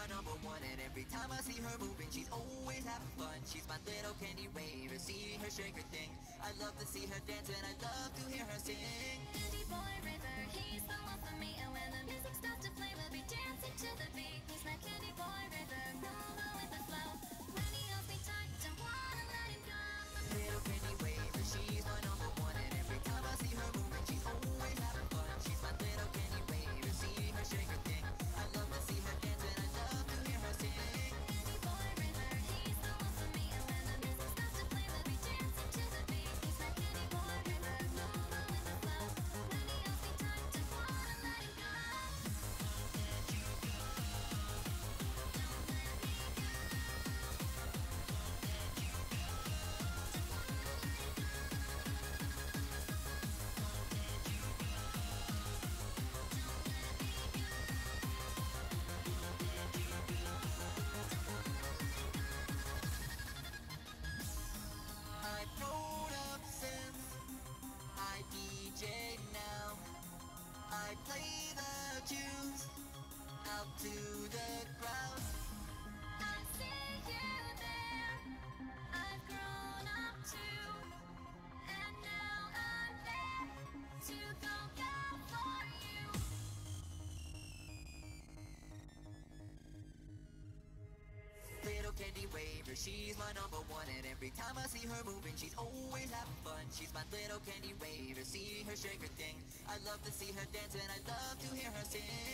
my number one And every time I see her moving She's always having fun. She's my little kandi raver See her shake her thing. I love to see her dance And I love to hear her sing. her, she's my number one And every time I see her moving, she's always having fun. She's my little kandi raver, see her shake her thing I love to see her dance and I love to hear her sing.